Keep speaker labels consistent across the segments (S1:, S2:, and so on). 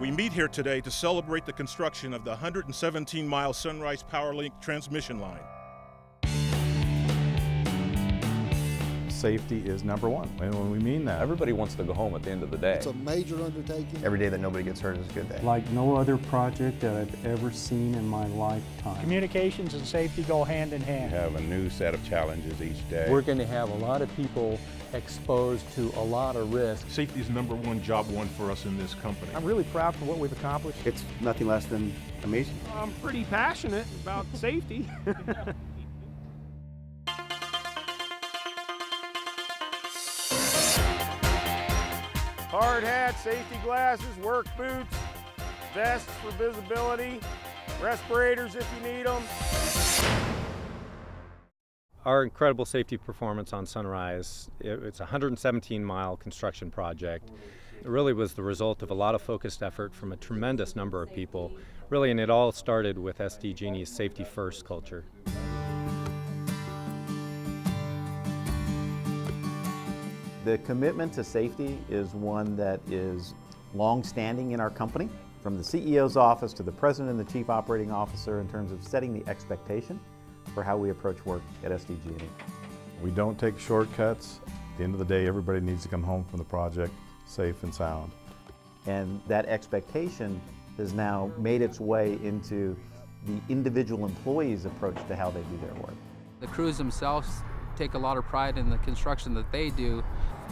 S1: We meet here today to celebrate the construction of the 117 mile Sunrise PowerLink transmission line.
S2: Safety is number one, and when we mean that,
S3: Everybody wants to go home at the end of the day.
S4: It's a major undertaking.
S5: Every day that nobody gets hurt is a good day.
S6: like no other project that I've ever seen in my lifetime.
S7: Communications and safety go hand in hand.
S8: We have a new set of challenges each day.
S9: We're going to have a lot of people exposed to a lot of risk.
S1: Safety is number one job one for us in this company.
S7: I'm really proud for what we've accomplished.
S5: It's nothing less than amazing.
S7: I'm pretty passionate about safety. Hard hat, safety glasses, work boots, vests for visibility, respirators if you need them.
S10: Our incredible safety performance on Sunrise, it- it's a 117 mile construction project. It really was the result of a lot of focused effort from a tremendous number of people, really, and it all started with SDG&E's safety first culture.
S11: The commitment to safety is one that is long-standing in our company, from the CEO's office to the president and the chief operating officer in terms of setting the expectation for how we approach work at SDG&E.
S2: we don't take shortcuts. At the end of the day, everybody needs to come home from the project safe and sound.
S11: And that expectation has now made its way into the individual employees' approach to how they do their work.
S12: The crews themselves take a lot of pride in the construction that they do.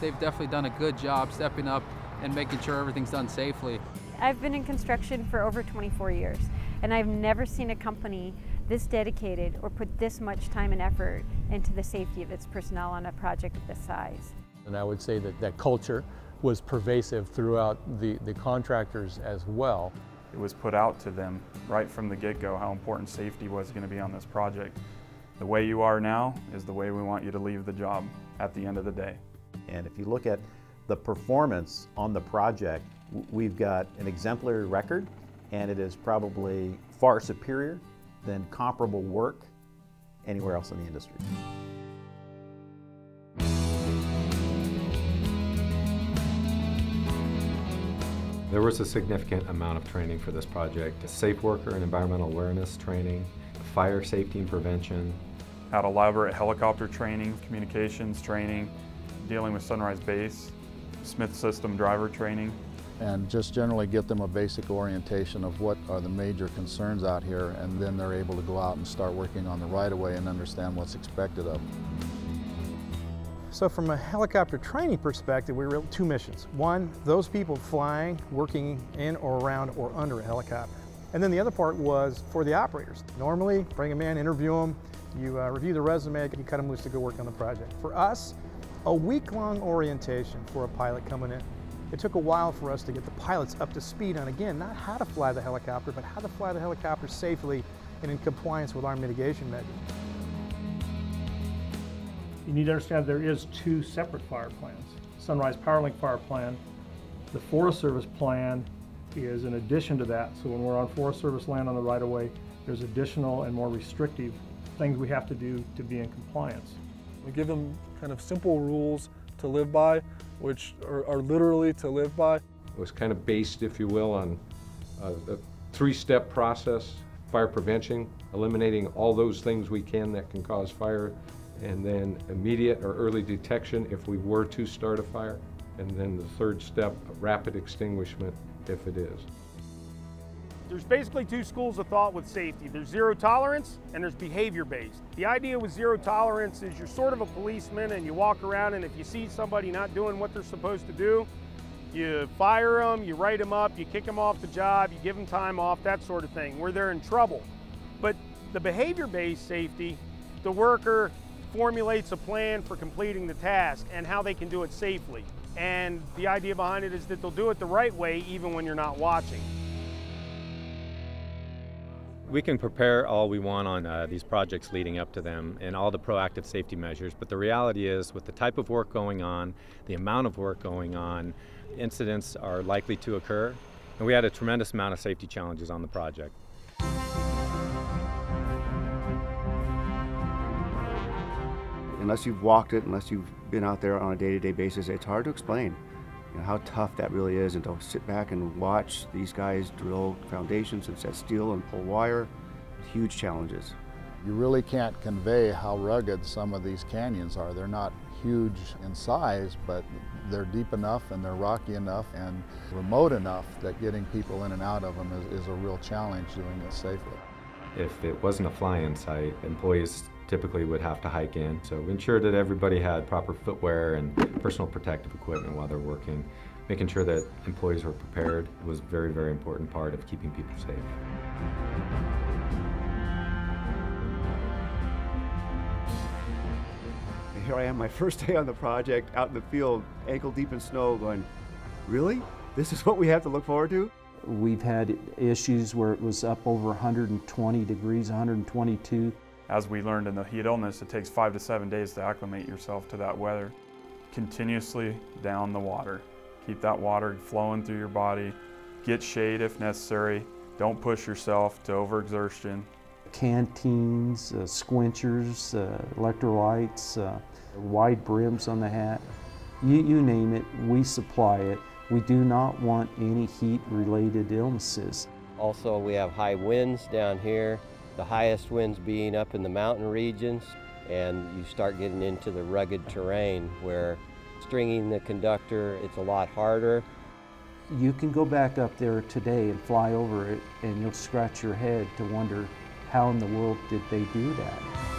S12: They've definitely done a good job stepping up and making sure everything's done safely.
S13: I've been in construction for over 24 years, and I've never seen a company this dedicated or put this much time and effort into the safety of its personnel on a project of this size.
S9: And I would say that that culture was pervasive throughout the, the contractors as well.
S14: It was put out to them right from the get-go how important safety was going to be on this project. The way you are now is the way we want you to leave the job at the end of the day.
S11: And if you look at the performance on the project, we've got an exemplary record, and it is probably far superior than comparable work anywhere else in the industry.
S10: There was a significant amount of training for this project safe worker and environmental awareness training, fire safety and prevention,
S14: Had elaborate helicopter training, communications training, dealing with Sunrise Base, Smith System driver training.
S6: And just generally get them a basic orientation of what are the major concerns out here, and then they're able to go out and start working on the right of way and understand what's expected of them.
S7: So from a helicopter training perspective, we were two missions. One, those people flying, working in or around or under a helicopter. And then the other part was for the operators. Normally, bring them in, interview them, you uh, review the resume, you cut them loose to go work on the project. For us, a week-long orientation for a pilot coming in. It took a while for us to get the pilots up to speed on, again, not how to fly the helicopter, but how to fly the helicopter safely and in compliance with our mitigation measures.
S8: You need to understand there is two separate fire plans. Sunrise PowerLink fire plan. The Forest Service plan is in addition to that. So when we're on Forest Service land on the right of way, there's additional and more restrictive things we have to do to be in compliance.
S9: We give them kind of simple rules to live by, which are, are literally to live by.
S3: It was kind of based, if you will, on uh, a three-step process, fire prevention, eliminating all those things we can that can cause fire, and then immediate or early detection if we were to start a fire, and then the third step, rapid extinguishment if it is.
S7: There's basically two schools of thought with safety. There's zero tolerance and there's behavior based. The idea with zero tolerance is you're sort of a policeman and you walk around and if you see somebody not doing what they're supposed to do, you fire them, you write them up, you kick them off the job, you give them time off, that sort of thing, where they're in trouble. But the behavior based safety, the worker formulates a plan for completing the task and how they can do it safely. And the idea behind it is that they'll do it the right way even when you're not watching.
S10: We can prepare all we want on uh, these projects leading up to them and all the proactive safety measures, but the reality is, with the type of work going on, the amount of work going on, incidents are likely to occur, and we had a tremendous amount of safety challenges on the project.
S5: Unless you've walked it, unless you've been out there on a day-to-day basis, it's hard to explain you know, how tough that really is and to sit back and watch these guys drill foundations and set steel and pull wire, huge challenges.
S6: You really can't convey how rugged some of these canyons are. They're not huge in size, but they're deep enough and they're rocky enough and remote enough that getting people in and out of them is, is a real challenge doing it safely.
S10: If it wasn't a fly-in site, employees typically would have to hike in. So we ensure that everybody had proper footwear and personal protective equipment while they're working. Making sure that employees were prepared was a very, very important part of keeping people safe.
S5: here I am, my first day on the project, out in the field, ankle deep in snow, going, really? This is what we have to look forward to?
S15: We've had issues where it was up over 120 degrees, 122.
S16: As we learned in the heat illness, it takes five to seven days to acclimate yourself to that weather. Continuously down the water. Keep that water flowing through your body. Get shade if necessary. Don't push yourself to overexertion.
S15: Canteens, uh, Sqwinchers, uh, electrolytes, uh, wide brims on the hat. You, you name it, we supply it. We do not want any heat-related illnesses.
S12: Also, we have high winds down here, the highest winds being up in the mountain regions, and you start getting into the rugged terrain where stringing the conductor, it's a lot harder.
S15: You can go back up there today and fly over it, and you'll scratch your head to wonder how in the world did they do that?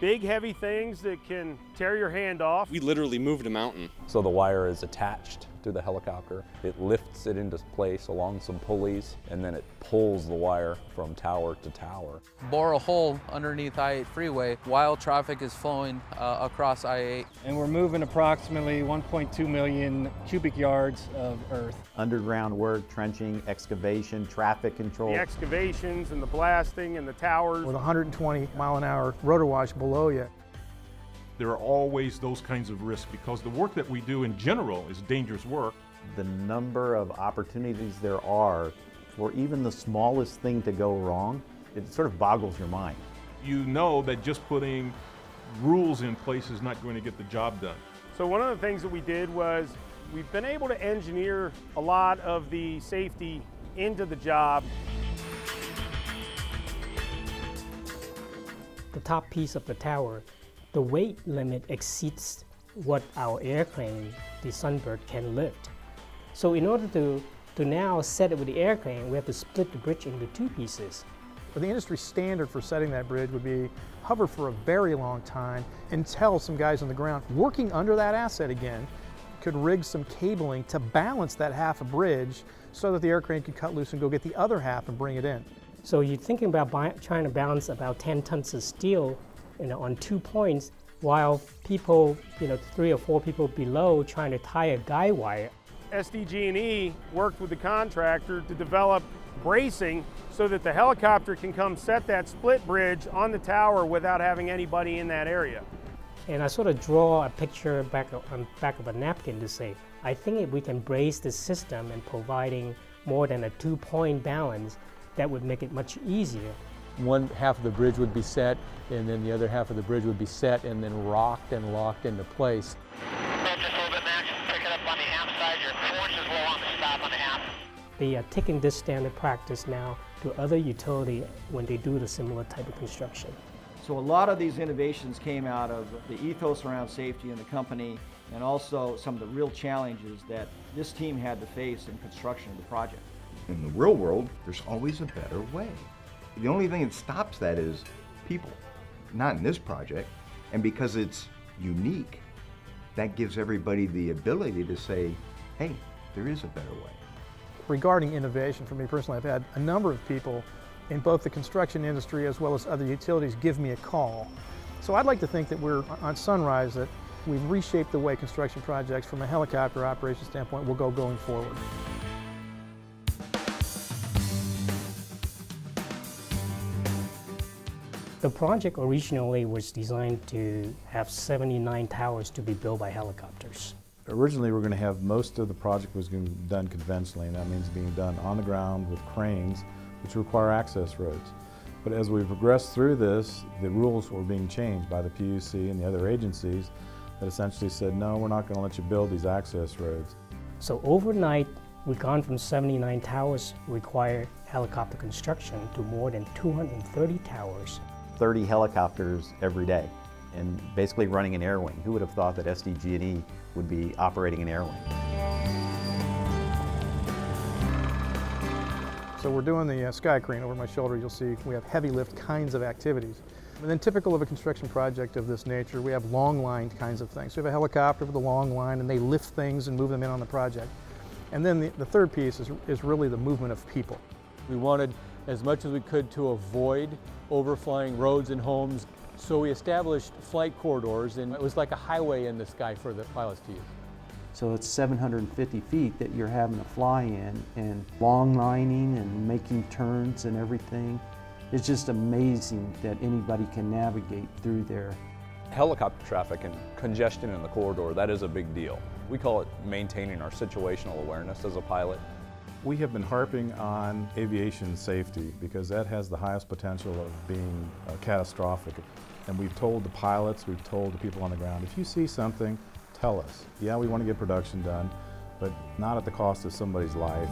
S7: Big, heavy things that can tear your hand off.
S17: We literally moved a mountain.
S2: So the wire is attached to the helicopter. It lifts it into place along some pulleys, and then it pulls the wire from tower to tower.
S18: Bore a hole underneath I-8 freeway while traffic is flowing uh, across I-8.
S19: And we're moving approximately 1.2 million cubic yards of earth.
S11: Underground work, trenching, excavation, traffic control.
S7: The excavations and the blasting and the towers.
S20: With 120 mile an hour rotor wash below you
S1: there are always those kinds of risks because the work that we do in general is dangerous work.
S11: The number of opportunities there are for even the smallest thing to go wrong, it sort of boggles your mind.
S1: You know that just putting rules in place is not going to get the job done.
S7: So one of the things that we did was we've been able to engineer a lot of the safety into the job.
S21: The top piece of the tower the weight limit exceeds what our airplane, the Sunbird, can lift. So in order to, to now set it with the airplane, we have to split the bridge into two pieces.
S20: But the industry standard for setting that bridge would be hover for a very long time until some guys on the ground working under that asset again could rig some cabling to balance that half a bridge so that the aircraft could cut loose and go get the other half and bring it in.
S21: So you're thinking about trying to balance about 10 tons of steel you know, on two points while people, you know, three or four people below trying to tie a guy wire.
S7: SDG&E worked with the contractor to develop bracing so that the helicopter can come set that split bridge on the tower without having anybody in that area.
S21: And I sort of draw a picture back on back of a napkin to say, I think if we can brace the system and providing more than a two-point balance, that would make it much easier
S9: one half of the bridge would be set and then the other half of the bridge would be set and then rocked and locked into place.
S21: They are taking this standard practice now to other utility when they do the similar type of construction.
S22: So a lot of these innovations came out of the ethos around safety in the company and also some of the real challenges that this team had to face in construction of the project.
S23: In the real world, there's always a better way. The only thing that stops that is people, not in this project. And because it's unique, that gives everybody the ability to say, hey, there is a better way.
S20: Regarding innovation, for me personally, I've had a number of people in both the construction industry as well as other utilities give me a call. So I'd like to think that we're on Sunrise that we've reshaped the way construction projects from a helicopter operation standpoint will go going forward.
S21: The project originally was designed to have 79 towers to be built by helicopters.
S14: Originally, we are going to have most of the project was going to be done conventionally, and that means being done on the ground with cranes which require access roads. But as we progressed through this, the rules were being changed by the PUC and the other agencies that essentially said, no, we're not going to let you build these access roads.
S21: So overnight, we've gone from 79 towers require helicopter construction to more than 230 towers.
S11: 30 helicopters every day and basically running an air wing. Who would have thought that SDG&E would be operating an air wing?
S20: So we're doing the uh, sky crane over my shoulder. You'll see we have heavy lift kinds of activities. And then typical of a construction project of this nature, we have long lined kinds of things. So we have a helicopter with a long line and they lift things and move them in on the project. And then the, the third piece is, is really the movement of people.
S9: We wanted as much as we could to avoid overflying roads and homes. So we established flight corridors and it was like a highway in the sky for the pilots to use.
S15: So it's 750 feet that you're having to fly in and long lining and making turns and everything. It's just amazing that anybody can navigate through there.
S2: Helicopter traffic and congestion in the corridor, that is a big deal. We call it maintaining our situational awareness as a pilot.
S14: We have been harping on aviation safety because that has the highest potential of being uh, catastrophic. And we've told the pilots, we've told the people on the ground, if you see something, tell us. Yeah, we want to get production done, but not at the cost of somebody's life.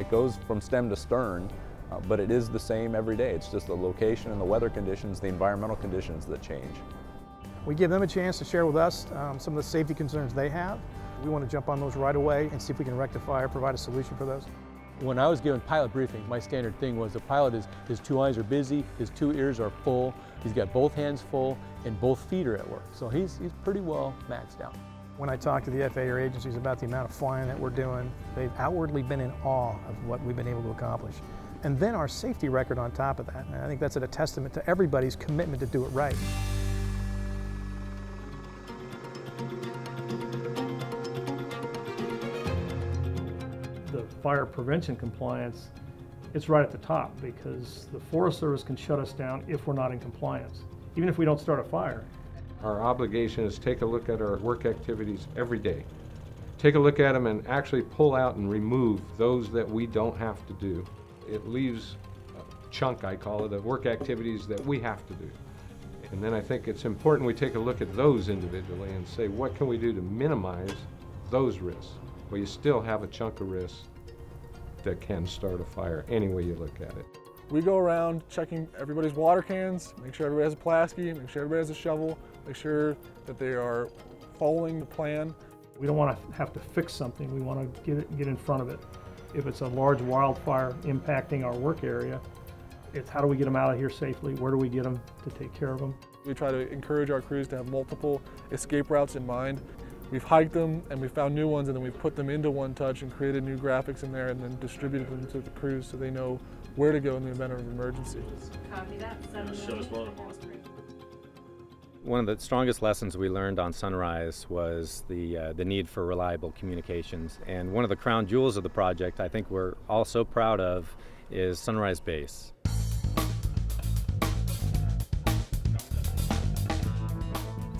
S2: It goes from stem to stern, uh, but it is the same every day. It's just the location and the weather conditions, the environmental conditions that change.
S20: We give them a chance to share with us um, some of the safety concerns they have. We want to jump on those right away and see if we can rectify or provide a solution for those.
S9: When I was given pilot briefing, my standard thing was the pilot is his two eyes are busy, his two ears are full, he's got both hands full, and both feet are at work. So he's, he's pretty well maxed out.
S20: When I talk to the FAA or agencies about the amount of flying that we're doing, they've outwardly been in awe of what we've been able to accomplish. And then our safety record on top of that. And I think that's a testament to everybody's commitment to do it right.
S8: Fire prevention compliance, it's right at the top because the Forest Service can shut us down if we're not in compliance, even if we don't start a fire.
S3: Our obligation is take a look at our work activities every day. Take a look at them and actually pull out and remove those that we don't have to do. It leaves a chunk, I call it, of work activities that we have to do. And then I think it's important we take a look at those individually and say, what can we do to minimize those risks? Well, you still have a chunk of risks that can start a fire any way you look at it.
S24: We go around checking everybody's water cans, make sure everybody has a Pulaski, make sure everybody has a shovel, make sure that they are following the plan.
S8: We don't want to have to fix something, we want to get, it, get in front of it. If it's a large wildfire impacting our work area, it's how do we get them out of here safely? Where do we get them to take care of them?
S24: We try to encourage our crews to have multiple escape routes in mind. We've hiked them and we found new ones and then we've put them into One Touch and created new graphics in there and then distributed them to the crews so they know where to go in the event of an emergency.
S13: Copy that.
S10: One of the strongest lessons we learned on Sunrise was the, uh, the need for reliable communications. And one of the crown jewels of the project I think we're all so proud of is Sunrise Base.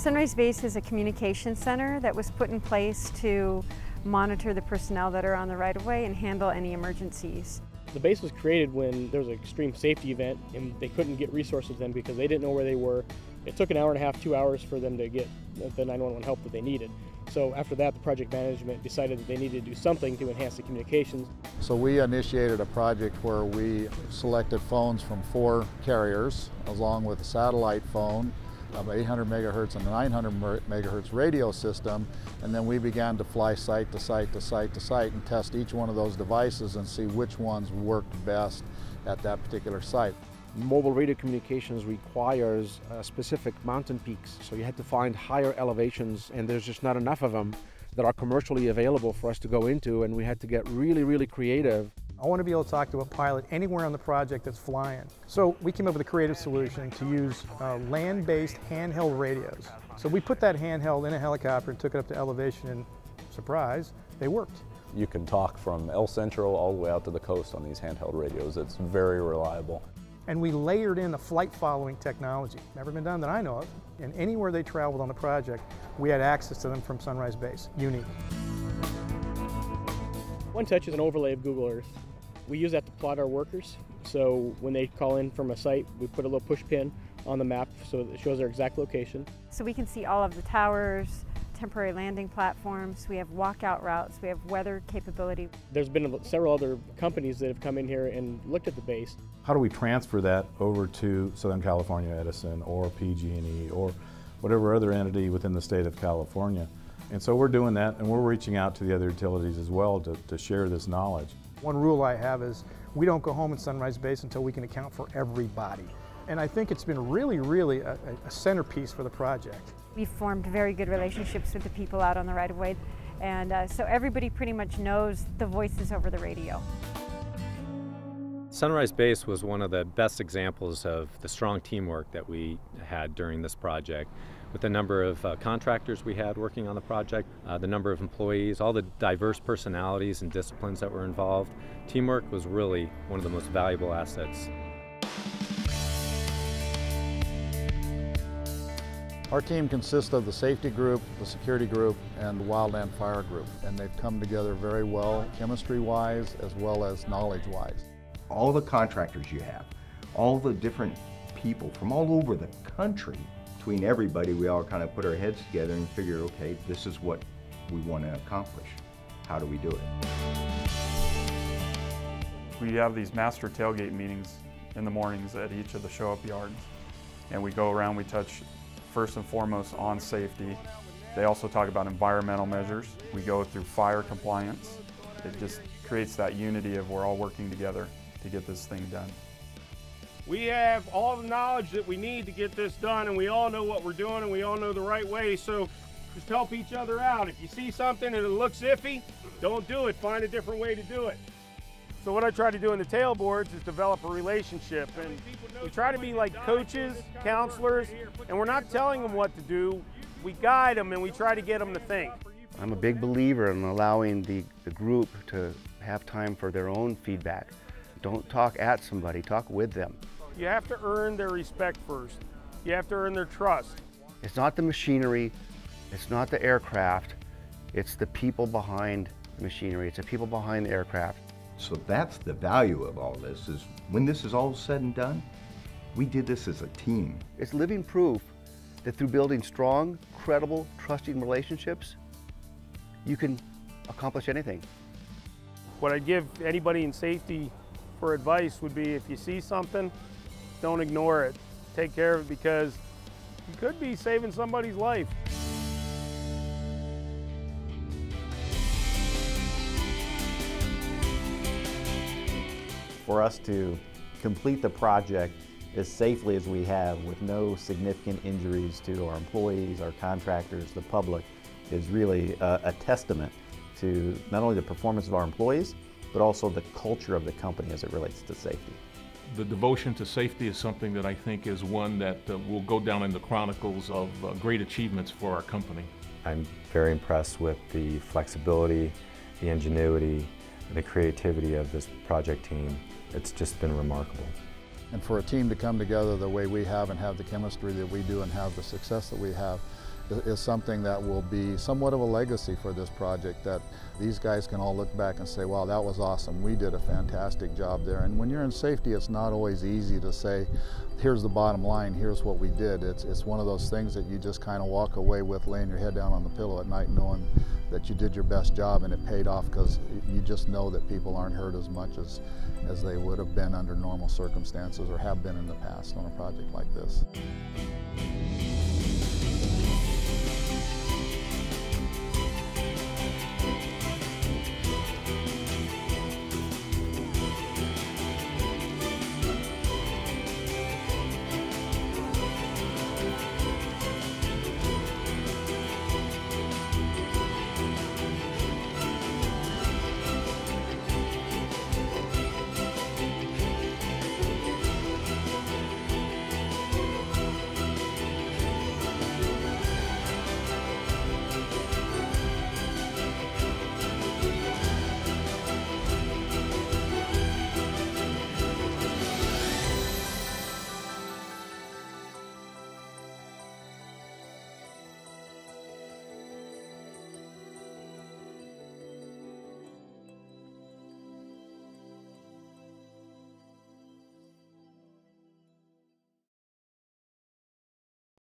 S13: Sunrise Base is a communication center that was put in place to monitor the personnel that are on the right of way and handle any emergencies.
S17: The base was created when there was an extreme safety event and they couldn't get resources then because they didn't know where they were. It took an hour and a half, two hours for them to get the 911 help that they needed. So after that, the project management decided that they needed to do something to enhance the communications.
S6: So we initiated a project where we selected phones from four carriers along with a satellite phone of 800 megahertz and 900 megahertz radio system, and then we began to fly site to site to site to site and test each one of those devices and see which ones worked best at that particular site.
S4: Mobile radio communications requires uh, specific mountain peaks, so you had to find higher elevations, and there's just not enough of them that are commercially available for us to go into, and we had to get really, really creative.
S20: I want to be able to talk to a pilot anywhere on the project that's flying. So we came up with a creative solution to use uh, land-based handheld radios. So we put that handheld in a helicopter and took it up to elevation and surprise, they worked.
S2: You can talk from El Centro all the way out to the coast on these handheld radios. It's very reliable.
S20: And we layered in the flight following technology. Never been done that I know of. And anywhere they traveled on the project, we had access to them from Sunrise Base. Unique.
S17: One Touch is an overlay of Google Earth. We use that to plot our workers. So when they call in from a site, we put a little push pin on the map so it shows their exact location.
S13: So we can see all of the towers, temporary landing platforms, we have walkout routes, we have weather capability.
S17: There's been several other companies that have come in here and looked at the base.
S14: How do we transfer that over to Southern California Edison or PG&E or whatever other entity within the state of California? And so we're doing that and we're reaching out to the other utilities as well to, to share this knowledge.
S20: One rule I have is we don't go home in Sunrise Base until we can account for everybody. And I think it's been really, really a, a centerpiece for the project.
S13: We've formed very good relationships with the people out on the right of way. And uh, so everybody pretty much knows the voices over the radio.
S10: Sunrise Base was one of the best examples of the strong teamwork that we had during this project. With the number of uh, contractors we had working on the project, uh, the number of employees, all the diverse personalities and disciplines that were involved, teamwork was really one of the most valuable assets.
S6: Our team consists of the safety group, the security group, and the wildland fire group, and they've come together very well chemistry-wise as well as knowledge-wise.
S23: All the contractors you have, all the different people from all over the country, between everybody, we all kind of put our heads together and figure, okay, this is what we want to accomplish. How do we do it?
S25: We have these master tailgate meetings in the mornings at each of the show-up yards, and we go around, we touch first and foremost on safety. They also talk about environmental measures. We go through fire compliance. It just creates that unity of we're all working together to get this thing done.
S7: We have all the knowledge that we need to get this done and we all know what we're doing and we all know the right way. So just help each other out. If you see something and it looks iffy, don't do it. Find a different way to do it. So what I try to do in the tailboards is develop a relationship and we try to be like coaches, counselors, and we're not telling them what to do. We guide them and we try to get them to think.
S26: I'm a big believer in allowing the, the group to have time for their own feedback. Don't talk at somebody, talk with them.
S7: You have to earn their respect first. You have to earn their trust.
S26: It's not the machinery, it's not the aircraft, it's the people behind the machinery, it's the people behind the aircraft.
S23: So that's the value of all this is when this is all said and done, we did this as a team.
S26: It's living proof that through building strong, credible, trusting relationships, you can accomplish anything.
S7: What I'd give anybody in safety for advice would be if you see something, don't ignore it. Take care of it because you could be saving somebody's life.
S11: For us to complete the project as safely as we have with no significant injuries to our employees, our contractors, the public is really a, a testament to not only the performance of our employees, but also the culture of the company as it relates to safety.
S1: The devotion to safety is something that I think is one that uh, will go down in the chronicles of uh, great achievements for our company.
S10: I'm very impressed with the flexibility, the ingenuity, the creativity of this project team. It's just been remarkable.
S6: And for a team to come together the way we have and have the chemistry that we do and have the success that we have is something that will be somewhat of a legacy for this project that these guys can all look back and say, wow, that was awesome. We did a fantastic job there. And when you're in safety, it's not always easy to say, here's the bottom line, here's what we did. It's, it's one of those things that you just kind of walk away with laying your head down on the pillow at night knowing that you did your best job and it paid off because you just know that people aren't hurt as much as, as they would have been under normal circumstances or have been in the past on a project like this.